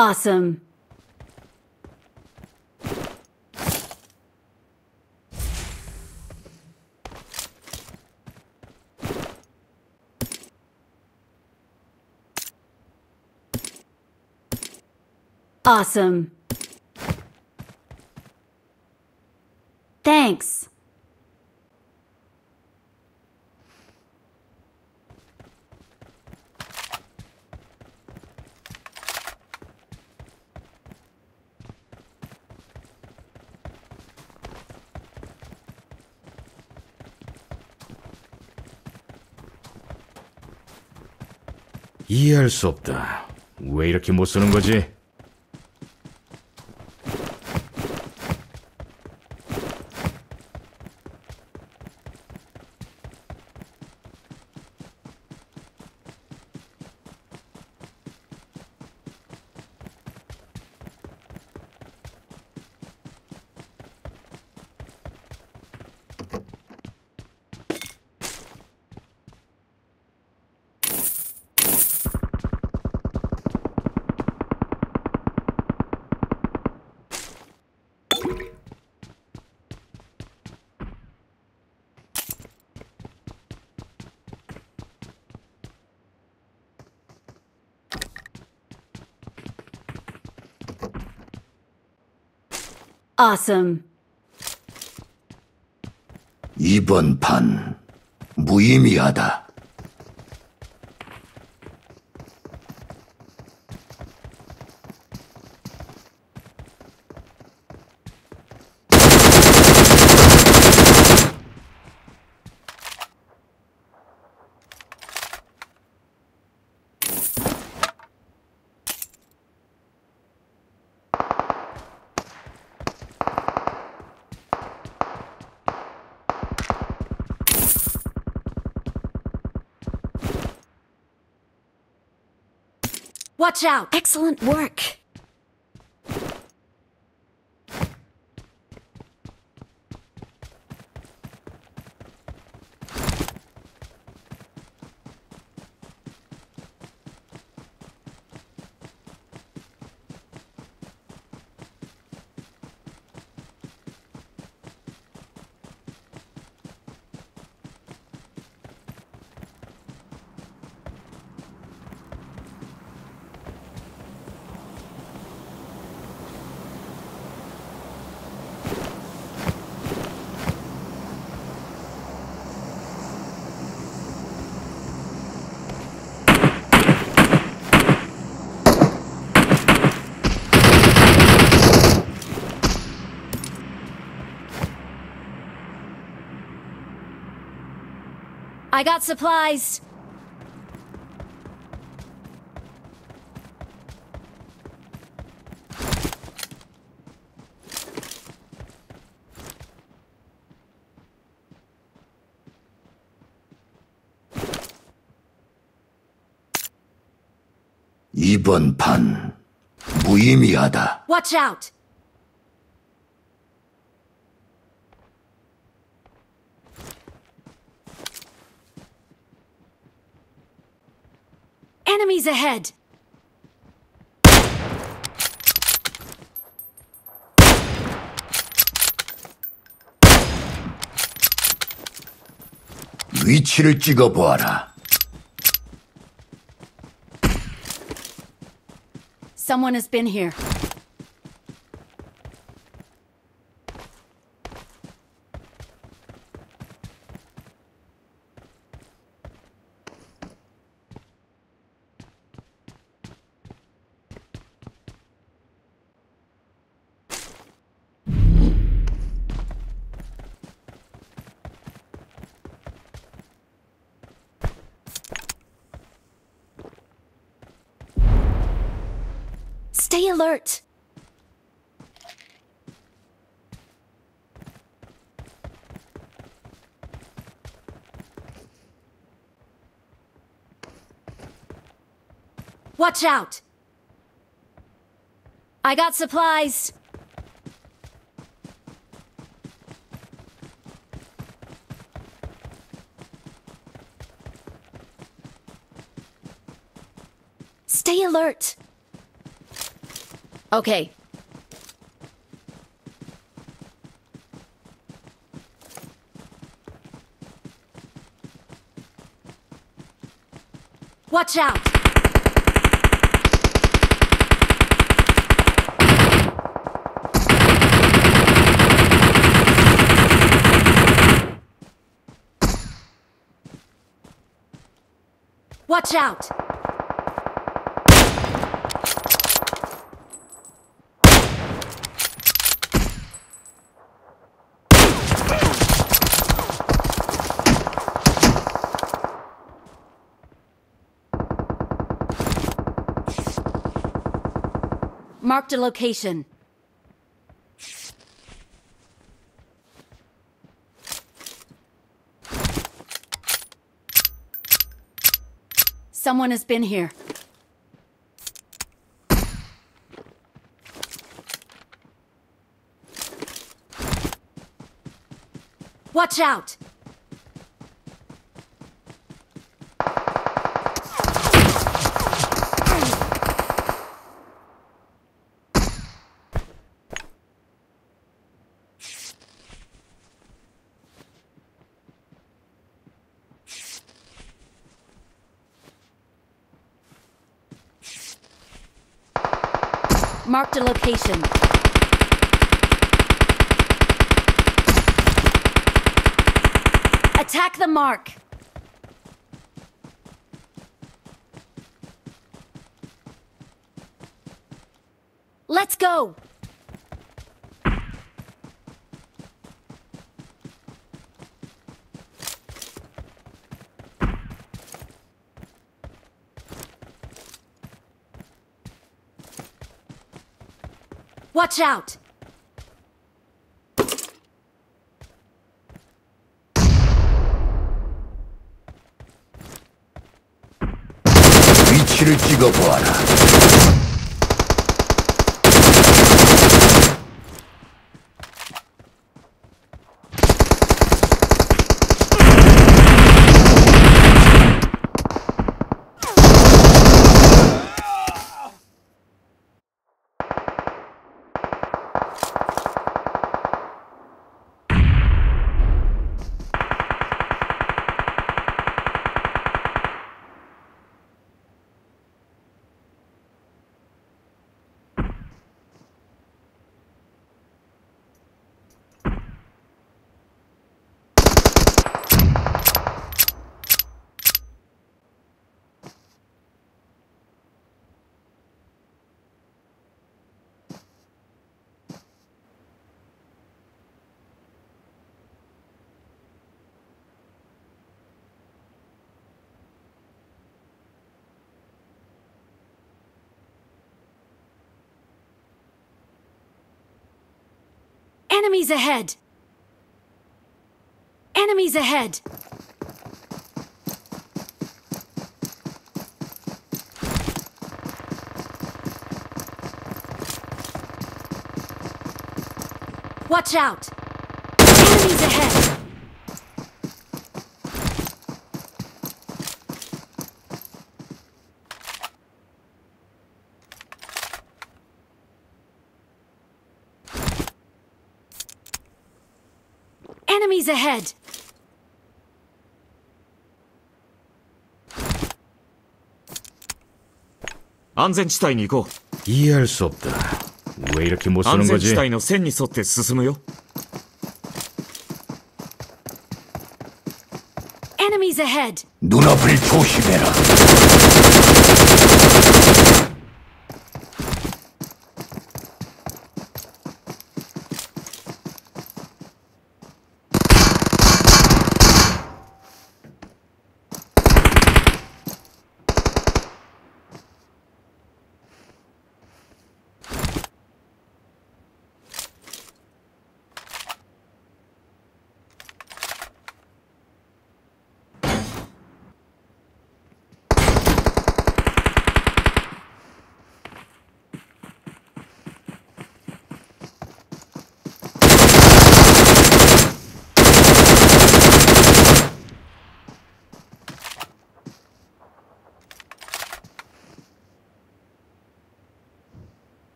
Awesome. Awesome. Thanks. 이해할 수 없다. 왜 이렇게 못 쓰는 거지? Awesome. 이번 판 무의미하다. Watch out! Excellent work. I got supplies. 이번 판 무의미하다. Watch out! Enemies ahead! 위치를 찍어보아라. Someone has been here. Alert. Watch out! I got supplies. Stay alert. Okay. Watch out! Watch out! Marked a location. Someone has been here. Watch out! Marked a location. Attack the mark! Let's go! Watch out! 위치를 찍어보아라. Enemies ahead! Enemies ahead! Watch out! Enemies ahead! Enemies ahead! 안전지대에に行こう 이해할 수 없다. 왜 이렇게 못 安 쓰는 全 거지? 地帯の線に沿って進むよ Enemies ahead! 눈앞을 조심해라.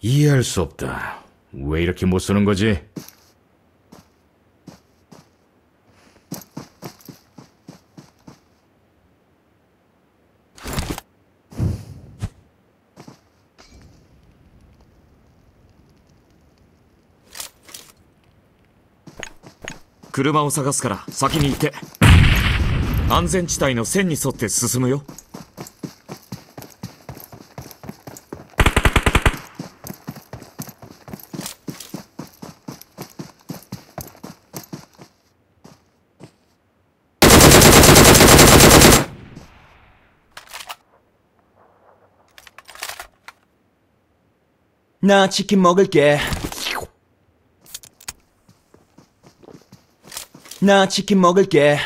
이해할 수 없다. 왜 이렇게 못 쏘는 거지?車を探すから先に行って。安全地帯の線に沿って進むよ。 나 치킨 먹을게. 나 치킨 먹을게.